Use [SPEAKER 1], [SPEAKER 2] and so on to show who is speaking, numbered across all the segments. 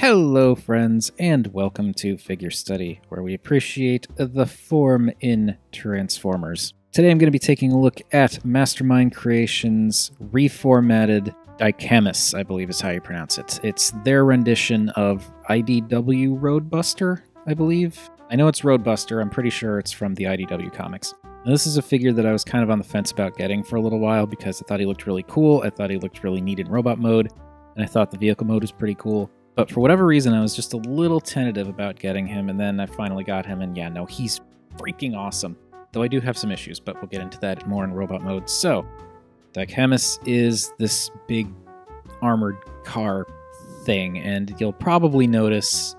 [SPEAKER 1] Hello, friends, and welcome to Figure Study, where we appreciate the form in Transformers. Today I'm going to be taking a look at Mastermind Creations' reformatted Dicamus, I believe is how you pronounce it. It's their rendition of IDW Roadbuster, I believe. I know it's Roadbuster, I'm pretty sure it's from the IDW comics. Now, this is a figure that I was kind of on the fence about getting for a little while because I thought he looked really cool, I thought he looked really neat in robot mode, and I thought the vehicle mode was pretty cool. But for whatever reason, I was just a little tentative about getting him, and then I finally got him, and yeah, no, he's freaking awesome. Though I do have some issues, but we'll get into that more in robot mode. So, Dicamus is this big armored car thing, and you'll probably notice,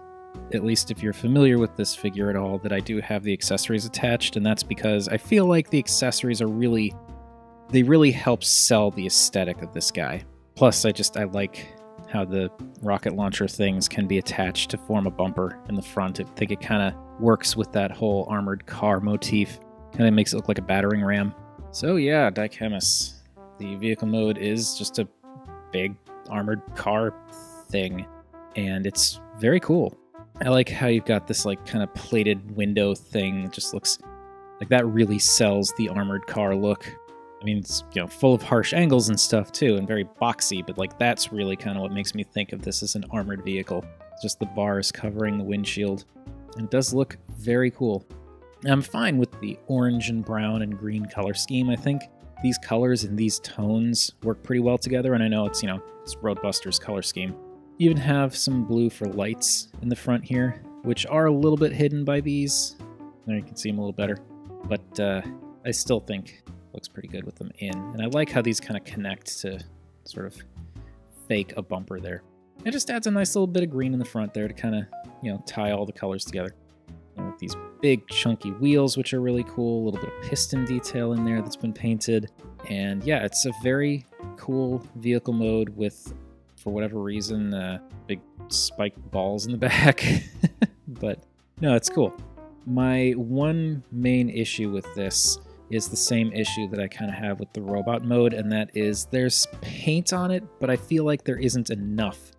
[SPEAKER 1] at least if you're familiar with this figure at all, that I do have the accessories attached, and that's because I feel like the accessories are really, they really help sell the aesthetic of this guy. Plus, I just, I like how the rocket launcher things can be attached to form a bumper in the front. I think it kind of works with that whole armored car motif. Kind of makes it look like a battering ram. So yeah, Dicamus. The vehicle mode is just a big armored car thing, and it's very cool. I like how you've got this like kind of plated window thing. It just looks like that really sells the armored car look. I mean, it's you know full of harsh angles and stuff too, and very boxy. But like that's really kind of what makes me think of this as an armored vehicle. Just the bars covering the windshield, and it does look very cool. I'm fine with the orange and brown and green color scheme. I think these colors and these tones work pretty well together, and I know it's you know it's Roadbuster's color scheme. You even have some blue for lights in the front here, which are a little bit hidden by these. There you can see them a little better, but uh, I still think looks pretty good with them in. And I like how these kind of connect to sort of fake a bumper there. It just adds a nice little bit of green in the front there to kind of, you know, tie all the colors together. And with these big chunky wheels, which are really cool, a little bit of piston detail in there that's been painted. And yeah, it's a very cool vehicle mode with, for whatever reason, uh, big spiked balls in the back. but no, it's cool. My one main issue with this is the same issue that I kind of have with the robot mode, and that is there's paint on it, but I feel like there isn't enough.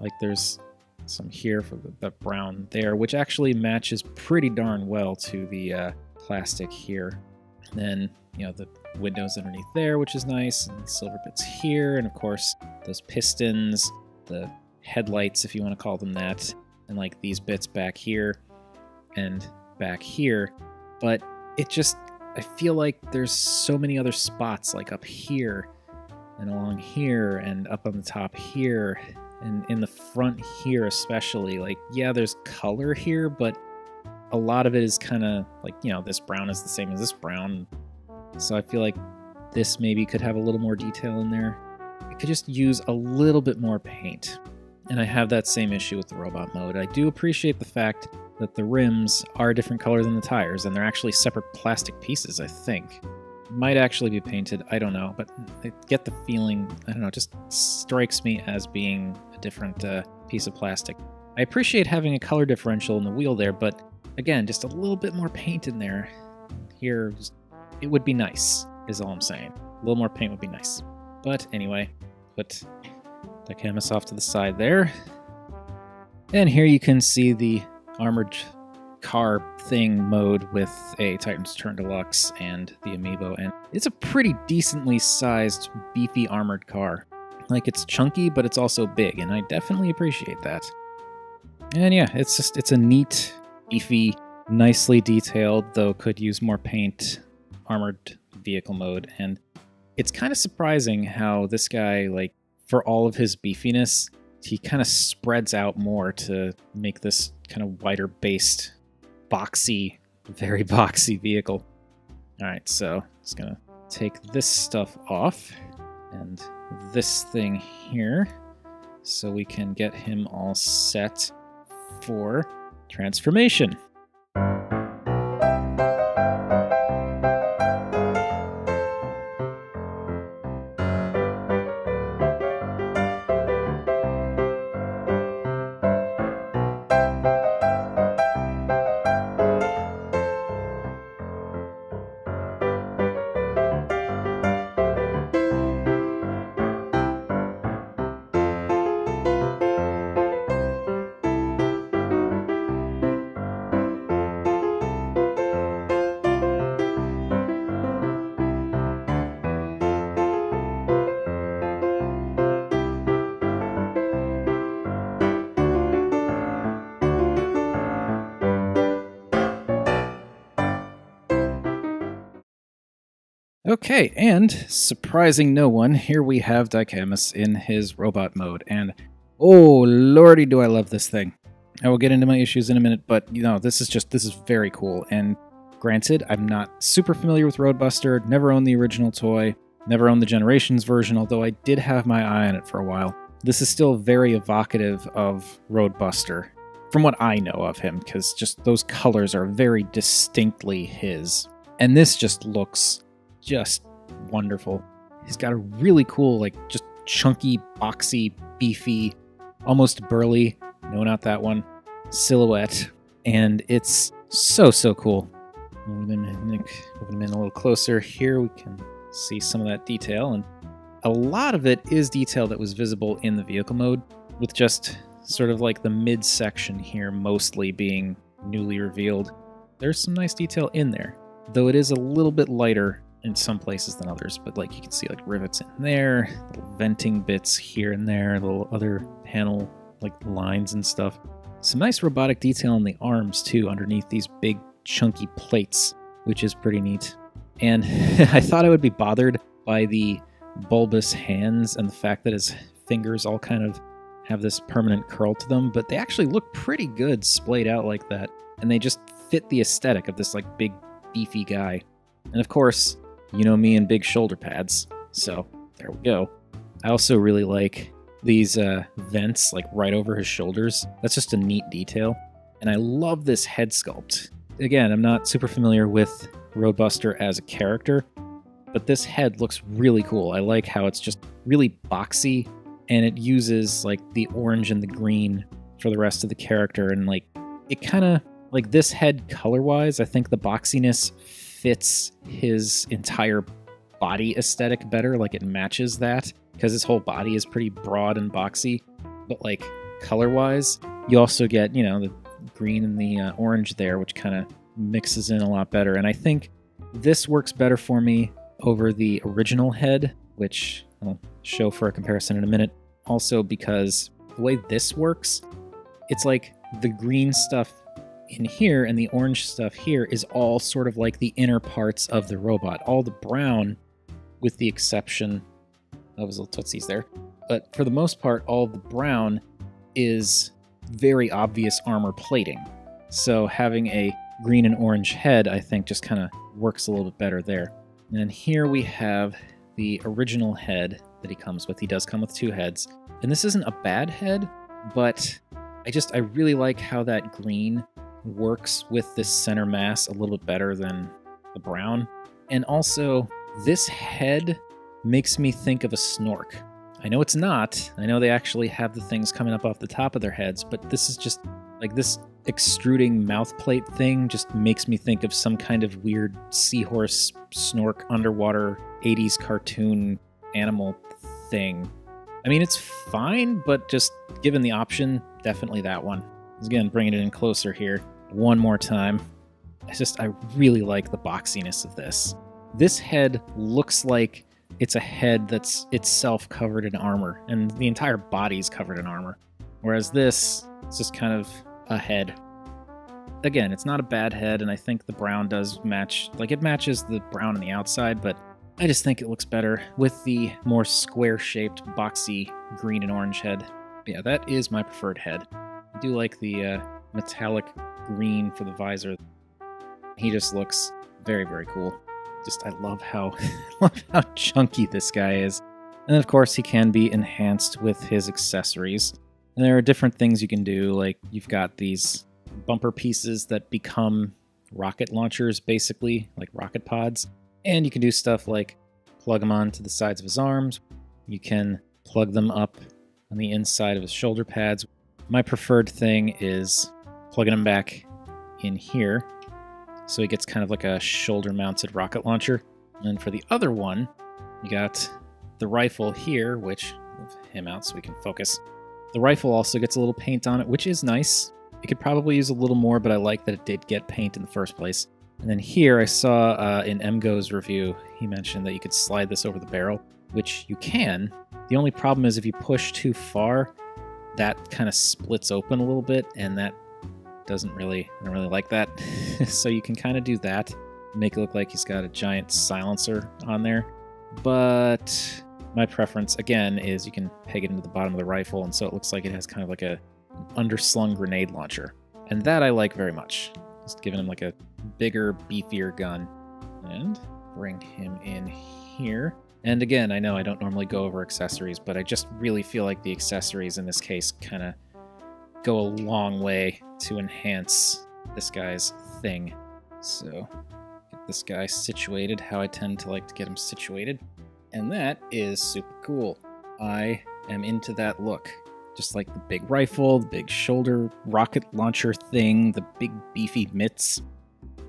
[SPEAKER 1] Like there's some here for the, brown there, which actually matches pretty darn well to the uh, plastic here. And then, you know, the windows underneath there, which is nice, and silver bits here, and of course, those pistons, the headlights, if you want to call them that, and like these bits back here and back here. But it just I feel like there's so many other spots like up here and along here and up on the top here and in the front here especially like yeah there's color here but a lot of it is kind of like you know this brown is the same as this brown. So i feel like this maybe could have a little more detail in there. It could just use a little bit more paint. And i have that same issue with the robot mode. I do appreciate the fact that the rims are a different color than the tires, and they're actually separate plastic pieces, I think. Might actually be painted, I don't know, but I get the feeling, I don't know, just strikes me as being a different uh, piece of plastic. I appreciate having a color differential in the wheel there, but again, just a little bit more paint in there. Here, it would be nice, is all I'm saying. A little more paint would be nice. But anyway, put the canvas off to the side there. And here you can see the armored car thing mode with a Titan's Return Deluxe and the Amiibo, and it's a pretty decently sized, beefy armored car. Like it's chunky, but it's also big, and I definitely appreciate that. And yeah, it's just it's a neat, beefy, nicely detailed, though could use more paint, armored vehicle mode, and it's kind of surprising how this guy, like, for all of his beefiness, he kind of spreads out more to make this kind of wider based, boxy, very boxy vehicle. All right, so just gonna take this stuff off and this thing here so we can get him all set for transformation. Okay, and surprising no one, here we have Dicamus in his robot mode, and oh lordy do I love this thing. I will get into my issues in a minute, but you know, this is just this is very cool. And granted, I'm not super familiar with Roadbuster, never owned the original toy, never owned the Generations version, although I did have my eye on it for a while. This is still very evocative of Roadbuster, from what I know of him, because just those colors are very distinctly his. And this just looks just wonderful. He's got a really cool, like, just chunky, boxy, beefy, almost burly, no, not that one, silhouette. And it's so, so cool. Him in a little closer. Here we can see some of that detail. And a lot of it is detail that was visible in the vehicle mode, with just sort of like the midsection here mostly being newly revealed. There's some nice detail in there, though it is a little bit lighter in some places than others. But like you can see, like rivets in there, venting bits here and there, little other panel like lines and stuff. Some nice robotic detail on the arms too, underneath these big chunky plates, which is pretty neat. And I thought I would be bothered by the bulbous hands and the fact that his fingers all kind of have this permanent curl to them, but they actually look pretty good splayed out like that. And they just fit the aesthetic of this like big beefy guy. And of course, you know me and big shoulder pads, so there we go. I also really like these uh, vents like right over his shoulders. That's just a neat detail. And I love this head sculpt. Again, I'm not super familiar with Roadbuster as a character, but this head looks really cool. I like how it's just really boxy and it uses like the orange and the green for the rest of the character and like it kind of like this head color wise, I think the boxiness fits his entire body aesthetic better. Like it matches that because his whole body is pretty broad and boxy. But like color wise, you also get, you know, the green and the uh, orange there, which kind of mixes in a lot better. And I think this works better for me over the original head, which I'll show for a comparison in a minute. Also, because the way this works, it's like the green stuff in here and the orange stuff here is all sort of like the inner parts of the robot. All the brown, with the exception oh, of his little tootsies there. But for the most part, all the brown is very obvious armor plating. So having a green and orange head, I think, just kind of works a little bit better there. And then here we have the original head that he comes with. He does come with two heads. And this isn't a bad head, but I just, I really like how that green works with this center mass a little bit better than the brown. And also, this head makes me think of a snork. I know it's not. I know they actually have the things coming up off the top of their heads, but this is just like this extruding mouth plate thing just makes me think of some kind of weird seahorse snork underwater 80s cartoon animal thing. I mean, it's fine, but just given the option, definitely that one. Again, bringing it in closer here one more time. It's just, I really like the boxiness of this. This head looks like it's a head that's itself covered in armor, and the entire body's covered in armor. Whereas this, it's just kind of a head. Again, it's not a bad head, and I think the brown does match, like it matches the brown on the outside, but I just think it looks better with the more square shaped, boxy green and orange head. But yeah, that is my preferred head. I do like the uh, metallic green for the visor. He just looks very, very cool. Just I love how love how chunky this guy is. And of course he can be enhanced with his accessories. And there are different things you can do, like you've got these bumper pieces that become rocket launchers, basically, like rocket pods. And you can do stuff like plug them onto the sides of his arms. You can plug them up on the inside of his shoulder pads. My preferred thing is plugging them back in here. So he gets kind of like a shoulder mounted rocket launcher. And then for the other one, you got the rifle here, which him out so we can focus. The rifle also gets a little paint on it, which is nice. It could probably use a little more, but I like that it did get paint in the first place. And then here I saw uh, in Emgo's review, he mentioned that you could slide this over the barrel, which you can. The only problem is if you push too far, that kind of splits open a little bit, and that doesn't really, I don't really like that. so you can kind of do that. make it look like he's got a giant silencer on there. But my preference, again, is you can peg it into the bottom of the rifle, and so it looks like it has kind of like a underslung grenade launcher. And that I like very much. Just giving him like a bigger, beefier gun. And bring him in here. And again, I know I don't normally go over accessories, but I just really feel like the accessories in this case kind of go a long way to enhance this guy's thing. So, get this guy situated how I tend to like to get him situated. And that is super cool. I am into that look. Just like the big rifle, the big shoulder rocket launcher thing, the big beefy mitts,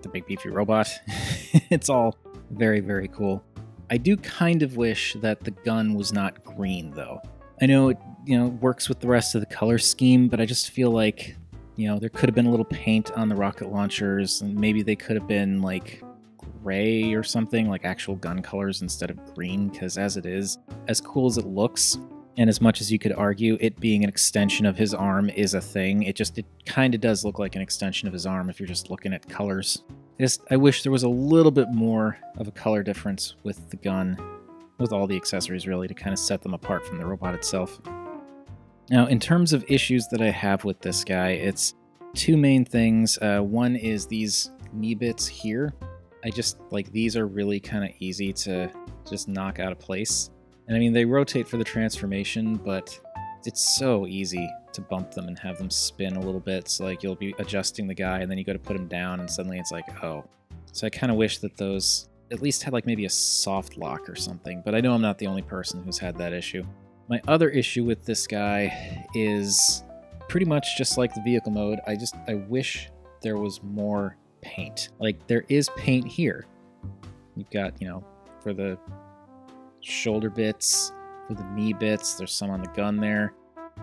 [SPEAKER 1] the big beefy robot. it's all very, very cool. I do kind of wish that the gun was not green, though. I know it, you know, works with the rest of the color scheme, but I just feel like, you know, there could have been a little paint on the rocket launchers, and maybe they could have been like gray or something, like actual gun colors instead of green, because as it is, as cool as it looks, and as much as you could argue it being an extension of his arm is a thing, it just it kind of does look like an extension of his arm if you're just looking at colors. I just I wish there was a little bit more of a color difference with the gun, with all the accessories really, to kind of set them apart from the robot itself. Now, in terms of issues that I have with this guy, it's two main things. Uh, one is these knee bits here. I just like these are really kind of easy to just knock out of place. And I mean, they rotate for the transformation, but it's so easy to bump them and have them spin a little bit. So like you'll be adjusting the guy and then you go to put him down and suddenly it's like, oh. So I kind of wish that those at least had like maybe a soft lock or something, but I know I'm not the only person who's had that issue. My other issue with this guy is pretty much just like the vehicle mode. I just I wish there was more paint. Like there is paint here. You've got, you know, for the shoulder bits, for the knee bits, there's some on the gun there.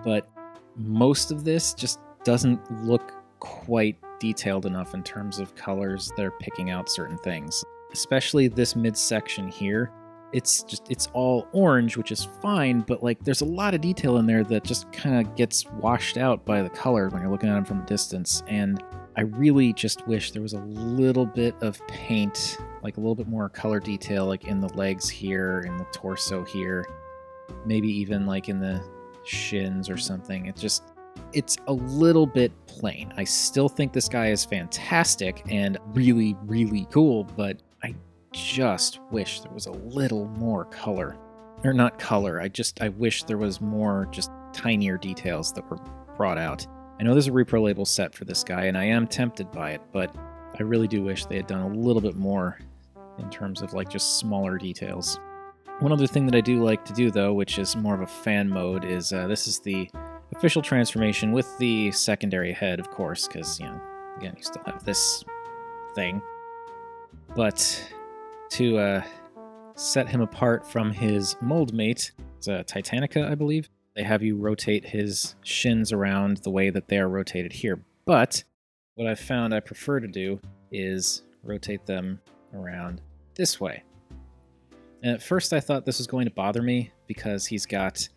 [SPEAKER 1] But most of this just doesn't look quite detailed enough in terms of colors that are picking out certain things. Especially this midsection here. It's just it's all orange, which is fine, but like there's a lot of detail in there that just kind of gets washed out by the color when you're looking at them from a distance. And I really just wish there was a little bit of paint, like a little bit more color detail, like in the legs here, in the torso here, maybe even like in the shins or something. It just, it's a little bit plain. I still think this guy is fantastic and really, really cool, but just wish there was a little more color. Or not color, I just, I wish there was more, just tinier details that were brought out. I know there's a repro label set for this guy, and I am tempted by it, but I really do wish they had done a little bit more in terms of like just smaller details. One other thing that I do like to do though, which is more of a fan mode, is uh, this is the official transformation with the secondary head, of course, because, you know, again, you still have this thing. But to uh, set him apart from his mold mate, it's a Titanica, I believe, they have you rotate his shins around the way that they are rotated here. But what I've found I prefer to do is rotate them around this way. And at first I thought this was going to bother me because he's got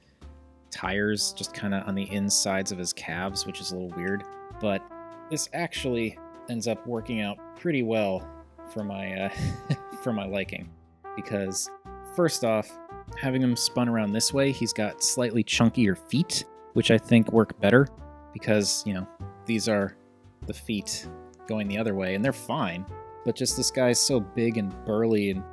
[SPEAKER 1] tires just kind of on the insides of his calves, which is a little weird. But this actually ends up working out pretty well for my uh, for my liking because first off, having him spun around this way, he's got slightly chunkier feet, which I think work better because, you know, these are the feet going the other way and they're fine. But just this guy's so big and burly and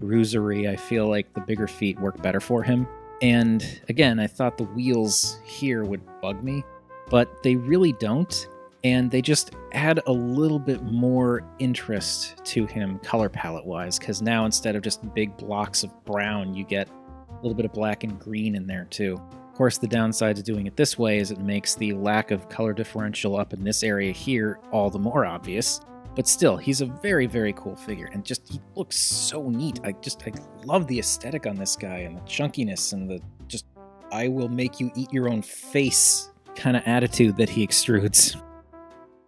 [SPEAKER 1] bruisery, I feel like the bigger feet work better for him. And again, I thought the wheels here would bug me, but they really don't. And they just add a little bit more interest to him color palette wise, because now instead of just big blocks of brown, you get a little bit of black and green in there too. Of course, the downside to doing it this way is it makes the lack of color differential up in this area here all the more obvious. But still, he's a very, very cool figure, and just he looks so neat. I just I love the aesthetic on this guy and the chunkiness and the just I will make you eat your own face kind of attitude that he extrudes.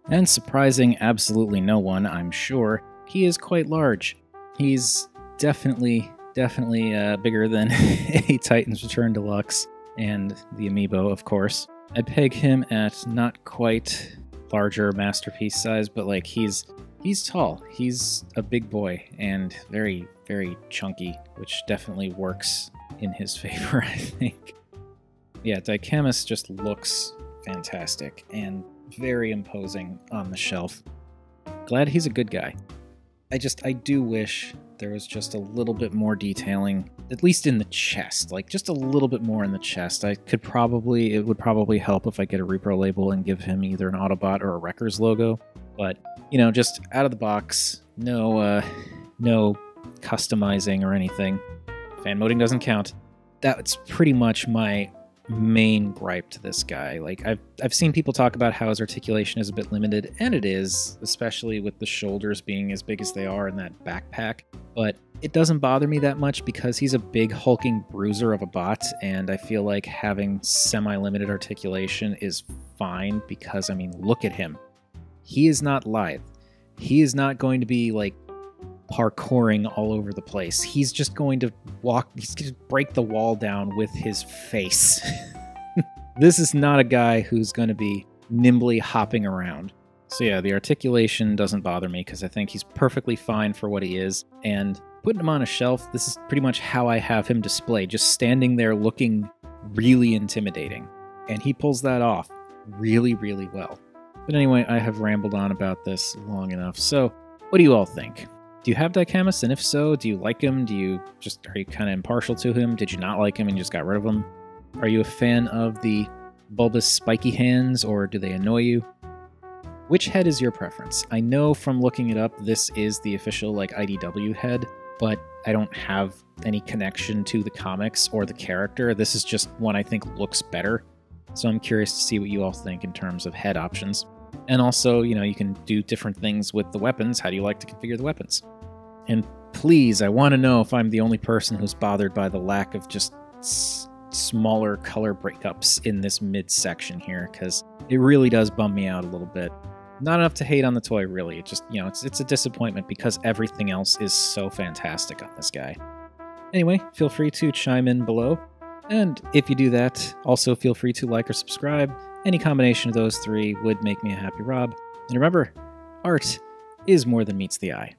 [SPEAKER 1] And surprising absolutely no one, I'm sure, he is quite large. He's definitely, definitely uh, bigger than a Titan's Return Deluxe and the Amiibo, of course. I peg him at not quite larger masterpiece size, but like he's He's tall. He's a big boy and very, very chunky, which definitely works in his favor, I think. Yeah, Dicamus just looks fantastic and very imposing on the shelf. Glad he's a good guy. I just, I do wish there was just a little bit more detailing, at least in the chest, like just a little bit more in the chest. I could probably, it would probably help if I get a repro label and give him either an Autobot or a Wreckers logo. But, you know, just out of the box, no, uh, no customizing or anything. Fan moding doesn't count. That's pretty much my main gripe to this guy. Like I've I've seen people talk about how his articulation is a bit limited, and it is, especially with the shoulders being as big as they are in that backpack. But it doesn't bother me that much because he's a big hulking bruiser of a bot, and I feel like having semi-limited articulation is fine because I mean, look at him. He is not lithe. He is not going to be like parkouring all over the place. He's just going to walk, he's going to break the wall down with his face. this is not a guy who's going to be nimbly hopping around. So, yeah, the articulation doesn't bother me because I think he's perfectly fine for what he is. And putting him on a shelf, this is pretty much how I have him displayed, just standing there looking really intimidating. And he pulls that off really, really well. But anyway, I have rambled on about this long enough. So, what do you all think? Do you have Dicamus? And if so, do you like him? Do you just are you kind of impartial to him? Did you not like him and you just got rid of him? Are you a fan of the bulbous spiky hands or do they annoy you? Which head is your preference? I know from looking it up this is the official like IDW head, but I don't have any connection to the comics or the character. This is just one I think looks better. So I'm curious to see what you all think in terms of head options. And also, you know, you can do different things with the weapons. How do you like to configure the weapons? And please, I want to know if I'm the only person who's bothered by the lack of just s- smaller color breakups in this midsection here, because it really does bum me out a little bit. Not enough to hate on the toy, really. It just, you know, it's, it's a disappointment because everything else is so fantastic on this guy. Anyway, feel free to chime in below. And if you do that, also feel free to like or subscribe. Any combination of those three would make me a happy Rob. And remember, art is more than meets the eye.